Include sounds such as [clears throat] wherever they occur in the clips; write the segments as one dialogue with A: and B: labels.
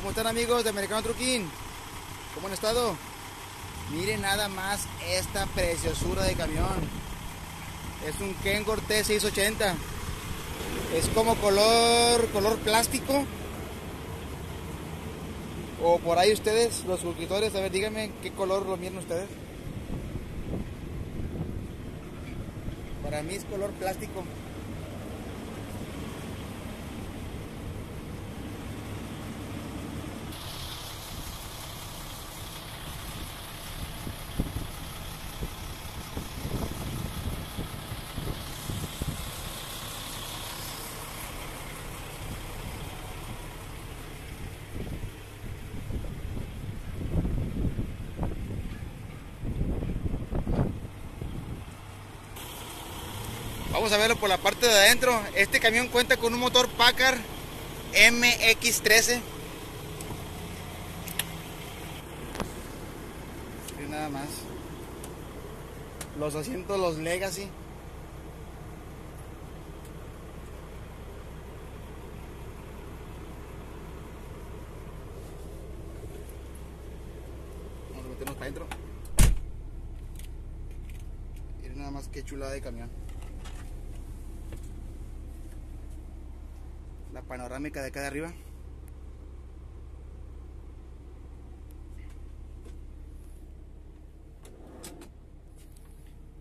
A: ¿Cómo están amigos de Americano Truquín? ¿Cómo han estado? Miren nada más esta preciosura de camión. Es un Kengor T680. Es como color, color plástico. O por ahí ustedes, los suscriptores, a ver, díganme qué color lo miran ustedes. Para mí es color plástico. Vamos a verlo por la parte de adentro. Este camión cuenta con un motor Packard MX13. Y nada más. Los asientos, los Legacy. Vamos a meternos para adentro. Miren nada más que chulada de camión. La panorámica de acá de arriba.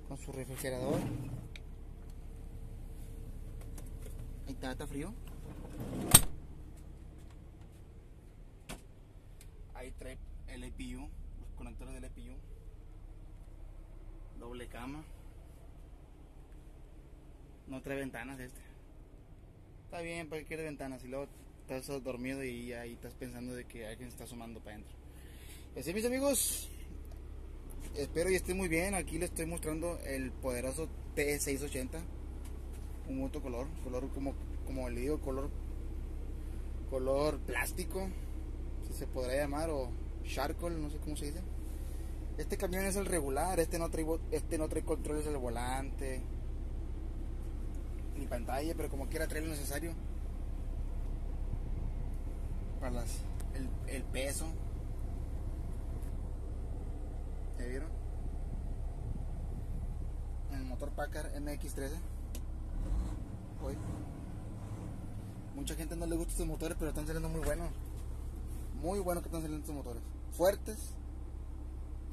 A: Con su refrigerador. Ahí está, frío. Ahí trae el EPU, los conectores del EPU. Doble cama. No trae ventanas este está bien, ¿para qué quiere ventanas? Y luego estás dormido y ahí estás pensando de que alguien está asomando para adentro. Así mis amigos, espero y esté muy bien. Aquí les estoy mostrando el poderoso T680. Un otro color, color como, como le digo, color color plástico, si se podrá llamar, o charcoal, no sé cómo se dice. Este camión es el regular, este no trae, este no trae controles del volante, ni pantalla, pero como quiera traer lo necesario para las, el, el peso. ¿Ya vieron? El motor Packard MX13. Hoy. Mucha gente no le gusta estos motores, pero están saliendo muy buenos. Muy buenos que están saliendo estos motores. Fuertes,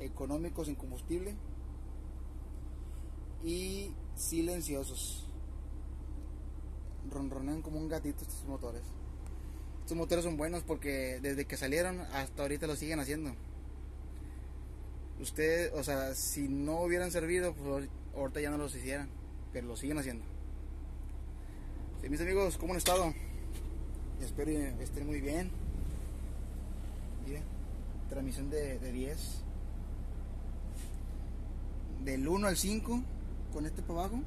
A: económicos, sin combustible y silenciosos ronronean como un gatito estos motores. Estos motores son buenos porque desde que salieron hasta ahorita lo siguen haciendo. Ustedes, o sea, si no hubieran servido, pues ahorita ya no los hicieran, pero lo siguen haciendo. mis amigos, ¿cómo han estado? Espero que estén muy bien. Miren, transmisión de, de 10. Del 1 al 5 con este para abajo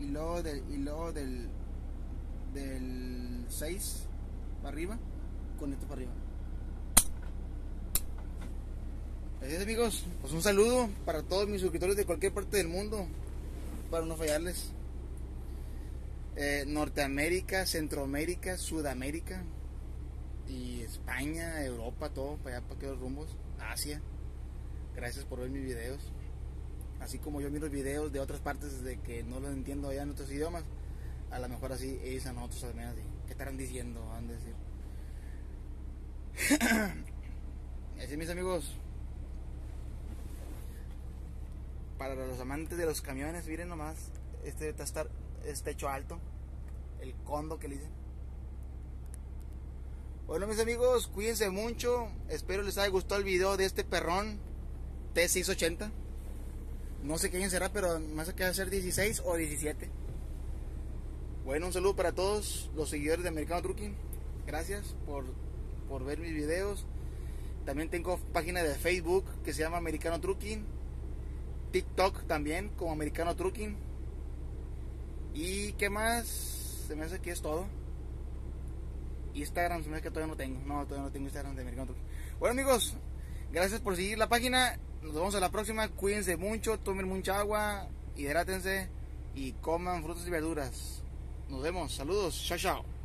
A: y luego del, y luego del del 6 para arriba con esto para arriba. Así es amigos, pues un saludo para todos mis suscriptores de cualquier parte del mundo, para no fallarles. Eh, Norteamérica, Centroamérica, Sudamérica y España, Europa, todo para allá para aquellos rumbos, Asia. Gracias por ver mis videos. Así como yo miro videos de otras partes de que no los entiendo allá en otros idiomas a lo mejor así ellos a nosotros también así. ¿Qué estarán diciendo? Van a decir. [clears throat] así mis amigos. Para los amantes de los camiones, miren nomás. Este está este hecho alto. El condo que le dicen. Bueno mis amigos, cuídense mucho. Espero les haya gustado el video de este perrón T680. No sé qué año será, pero más que va a ser 16 o 17. Bueno, un saludo para todos los seguidores de Americano Trucking. Gracias por, ver mis videos. También tengo página de Facebook que se llama Americano Trucking. TikTok también como Americano Trucking. ¿Y qué más? Se me hace que es todo. Instagram se me hace que todavía no tengo. No, todavía no tengo Instagram de Americano Trucking. Bueno amigos, gracias por seguir la página. Nos vemos a la próxima. Cuídense mucho, tomen mucha agua, hidrátense y coman frutas y verduras. Nos vemos. Saludos. Chao, chao.